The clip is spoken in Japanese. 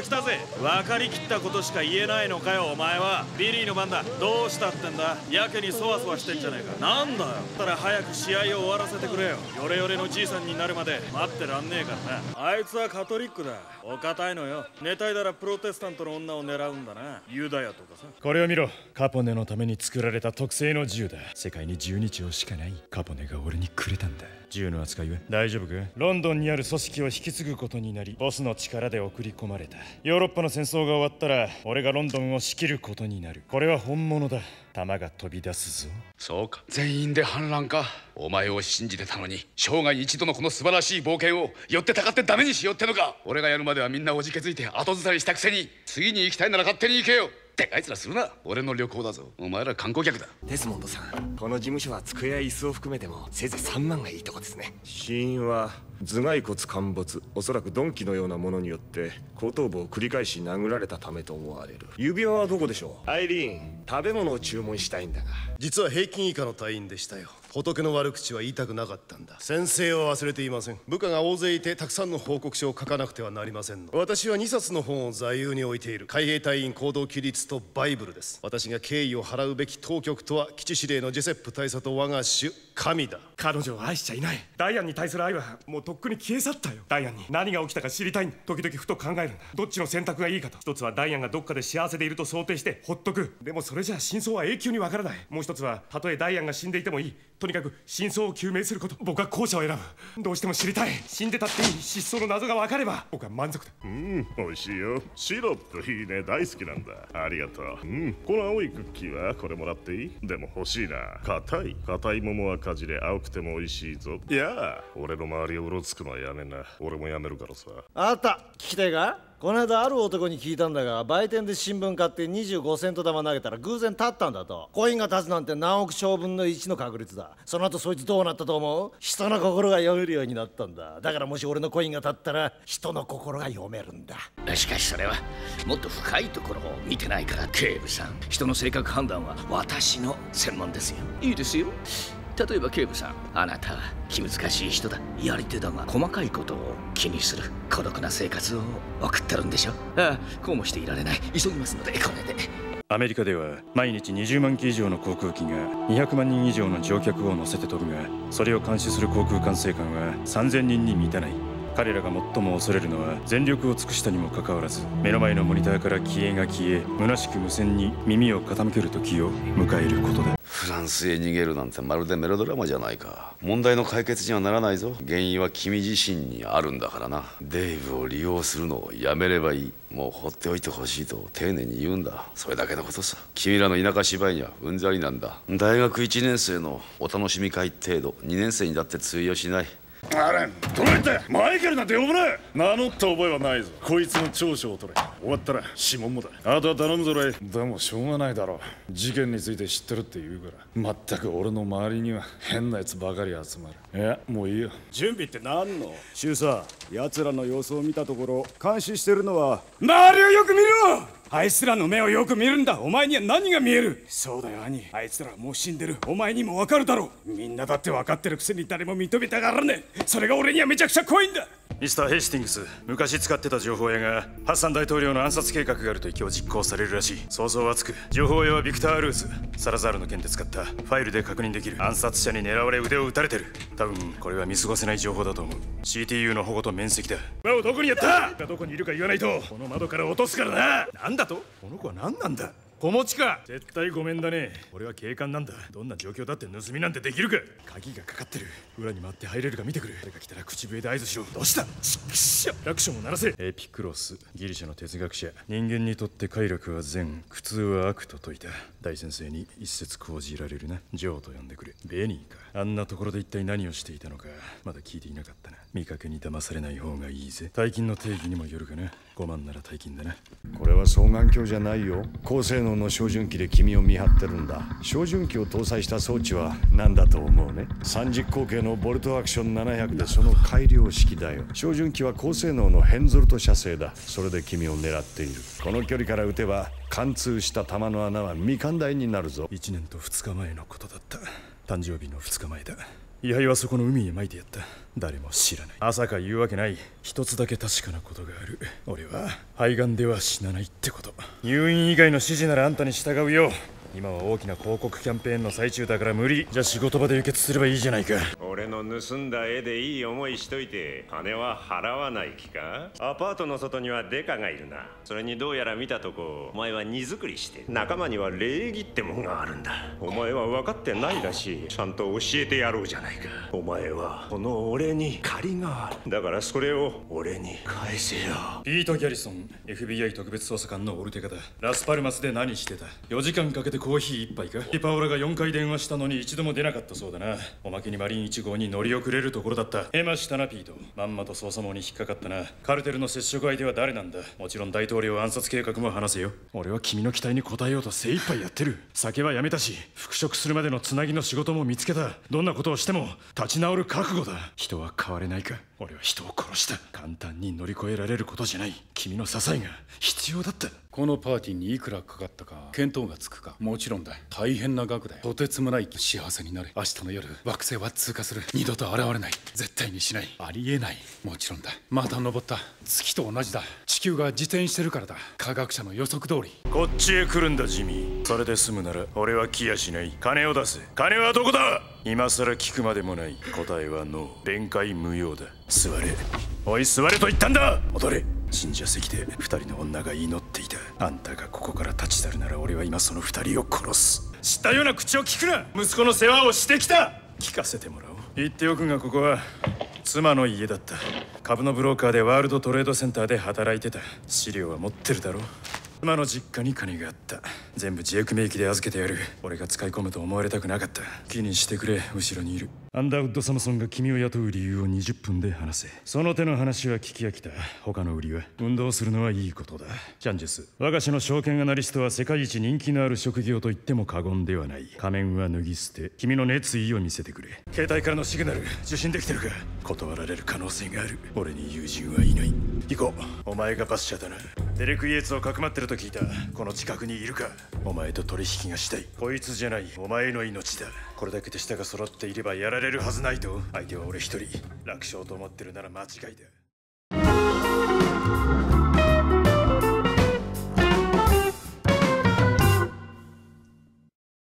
と来たぜ。分かりきったことしか言えないのかよ。お前は。ビリーの番だ。どうしたってんだ。やけにそわそわしてんじゃねえか。なんだよ。たら早く試合を終わらせてくれよ。ヨレヨレのじいさんになるまで。待ってらんねえからな。あいつはカトリックだ。お堅いのよ。寝たいならプロテスタントの女を狙うんだな。ユダヤとかさ。これを見ろ。カポネのために作られた特製の銃だ。世界に12丁しかない。カポネが俺にくれたんだ。銃の扱いは？大丈夫か？ロンドンにある組織を引き継ぐことになりボスの力で送り込まれたヨーロッパの戦争が終わったら俺がロンドンを仕切ることになる。これは本物だ。弾が飛び出すぞ。そうか。全員で反乱か。お前を信じてたのに生涯一度のこの素晴らしい冒険を寄ってたかってダメにしようってのか。俺がやるまではみんなおじけづいて後ずさりしたくせに次に行きたいなら勝手に行けよ。でかい面するな。俺の旅行だぞ。お前ら観光客だ。デスモンドさんこの事務所は机や椅子を含めてもせいぜい3万がいいとこですね。死因は頭蓋骨陥没おそらく鈍器のようなものによって後頭部を繰り返し殴られたためと思われる。指輪はどこでしょう？アイリーン。食べ物を注文したいんだが。実は平均以下の隊員でしたよ仏の悪口は言いたくなかったんだ。先生は忘れていません。部下が大勢いてたくさんの報告書を書かなくてはなりませんの。私は2冊の本を座右に置いている。海兵隊員行動規律とバイブルです。私が敬意を払うべき当局とは基地司令のジェセップ大佐と我が主神だ。彼女を愛しちゃいない。ダイアンに対する愛はもうとっくに消え去ったよ。ダイアンに何が起きたか知りたいんだ。時々ふと考えるんだどっちの選択がいいかと。一つはダイアンがどっかで幸せでいると想定してほっとく。でもそれじゃ真相は永久にわからない。もう一つはたとえダイアンが死んでいてもいい。とにかく真相を究明すること僕は後者を選ぶ。どうしても知りたい。死んでたっていい。失踪の謎が分かれば。僕は満足だ。うん美味しいよ。シロップいいね大好きなんだ。ありがとう。うん。この青いクッキーはこれもらっていい？でも欲しいな。硬い硬い桃はかじれ青くても美味しいぞ。いや俺の周りをうろつくのはやめな。俺もやめるからさ。あった。聞きたいか？この間ある男に聞いたんだが売店で新聞買って25セント玉投げたら偶然立ったんだと。コインが立つなんて何億勝分の1の確率だ。その後そいつどうなったと思う？人の心が読めるようになったんだ。だからもし俺のコインが立ったら人の心が読めるんだ。しかしそれはもっと深いところを見てないから警部さん。人の性格判断は私の専門ですよ。いいですよ例えば警部さんあなたは気難しい人だ。やり手だが細かいことを気にする孤独な生活を送ってるんでしょ？ああこうもしていられない。急ぎますのでこれで。アメリカでは毎日20万機以上の航空機が200万人以上の乗客を乗せて飛ぶがそれを監視する航空管制官は3000人に満たない。彼らが最も恐れるのは全力を尽くしたにもかかわらず目の前のモニターから機影が消え虚しく無線に耳を傾ける時を迎えることだ。フランスへ逃げるなんてまるでメロドラマじゃないか。問題の解決にはならないぞ。原因は君自身にあるんだからな。デイブを利用するのをやめればいい。もう放っておいてほしいと丁寧に言うんだ。それだけのことさ。君らの田舎芝居にはうんざりなんだ。大学1年生のお楽しみ会程度。2年生にだって通用しない。あれどないってマイケルなんて呼ぶな。名乗った覚えはないぞ。こいつの長所を取れ。終わったら指紋もだあとは頼むぞレイ。でもしょうがないだろう。事件について知ってるって言うから。まったく俺の周りには変なやつばかり集まる。いやもういいよ。準備って何の？シューサー奴らの様子を見たところ監視してるのは周りをよく見ろあいつらの目をよく見るんだ。お前には何が見える？そうだよ兄。あいつらもう死んでる。お前にもわかるだろう。みんなだって分かってるくせに誰も認めたがらねえ。それが俺にはめちゃくちゃ怖いんだ。ミスター・ヘイスティングス昔使ってた情報屋がハッサン大統領の暗殺計画があると今日実行されるらしい。想像はつく。情報屋はビクター・ルーズサラザールの件で使った。ファイルで確認できる。暗殺者に狙われ腕を撃たれてる。多分これは見過ごせない情報だと思う。CTU の保護と面積だ。馬をどこにやった！どこにいるか言わないとこの窓から落とすからな！なんだと？この子は何なんだ？子持ちか。絶対ごめんだね。俺は警官なんだ。どんな状況だって盗みなんてできるか。鍵がかかってる。裏に回って入れるか見てくれ誰が来たら口笛で合図しろ。どうした？ちっくクションを鳴らせ。エピクロスギリシャの哲学者。人間にとって快楽は善苦痛は悪と説いた。大先生に一説講じられるな。ジョーと呼んでくれ。ベニーか。あんなところで一体何をしていたのか。まだ聞いていなかったな見かけに騙されない方がいいぜ。大金の定義にもよるかな。5万なら大金だな。これは双眼鏡じゃないよ。高性能の照準器で君を見張ってるんだ。照準器を搭載した装置は何だと思うね？30口径のボルトアクション700でその改良式だよ。照準器は高性能のヘンゾルト射精だ。それで君を狙っている。この距離から撃てば貫通した弾の穴は未完大になるぞ。1年と2日前のことだった誕生日の2日前だ。位牌はそこの海へ撒いてやった。誰も知らない。朝か言うわけない。一つだけ確かなことがある。俺は肺がんでは死なないってこと。入院以外の指示ならあんたに従うよ。今は大きな広告キャンペーンの最中だから無理。じゃあ仕事場で輸血すればいいじゃないか俺の盗んだ絵でいい思いしといて金は払わない気か？アパートの外にはデカがいるな。それにどうやら見たとこお前は荷造りして仲間には礼儀ってもんがあるんだ。お前は分かってないらしい。ちゃんと教えてやろうじゃないか。お前はこの俺に借りがある。だからそれを俺に返せよ。ピート・ギャリソン FBI 特別捜査官のオルテカだ。ラスパルマスで何してた？4時間かけてコーヒー一杯か？リパオラが4回電話したのに一度も出なかったそうだな。おまけにマリン1号に乗り遅れるところだった。ヘマしたなピートまんまと捜査網に引っかかったな。カルテルの接触相手は誰なんだ。もちろん大統領暗殺計画も話せよ。俺は君の期待に応えようと精一杯やってる。酒はやめたし復職するまでのつなぎの仕事も見つけた。どんなことをしても立ち直る覚悟だ。人は変われないか。俺は人を殺した。簡単に乗り越えられることじゃない。君の支えが必要だった。このパーティーにいくらかかったか見当がつくか。もちろんだ大変な額だよ。とてつもない幸せになれ。明日の夜惑星は通過する。二度と現れない。絶対にしない。ありえない。もちろんだ。また登った。月と同じだ。地球が自転してるからだ。科学者の予測通り。こっちへ来るんだジミー。それで済むなら俺は来やしない。金を出せ。金はどこだ？今さら聞くまでもない。答えはノー。弁解無用だ。座れ。おい座れと言ったんだ！戻れ。神社席で二人の女が祈っあんたがここから立ち去るなら俺は今その二人を殺す。知ったような口を聞くな。息子の世話をしてきた。聞かせてもらおう。言っておくがここは妻の家だった。株のブローカーでワールドトレードセンターで働いてた。資料は持ってるだろ妻の実家に金があった。全部自役名義で預けてやる。俺が使い込むと思われたくなかった。気にしてくれ後ろにいるアンダーウッド・サムソンが君を雇う理由を20分で話せ。その手の話は聞き飽きた。他の売りは。運動するのはいいことだ。チャンジュス。我が社の証券アナリストは世界一人気のある職業と言っても過言ではない。仮面は脱ぎ捨て。君の熱意を見せてくれ。携帯からのシグナル。受信できてるか？断られる可能性がある。俺に友人はいない。行こう。お前がバッシャーだな。デレク・イエーツをかくまってると聞いた。この近くにいるか？お前と取引がしたい。こいつじゃない。お前の命だ。これだけで舌が揃っていればやらられるはずないと。相手は俺一人。楽勝と思ってるなら間違いだ。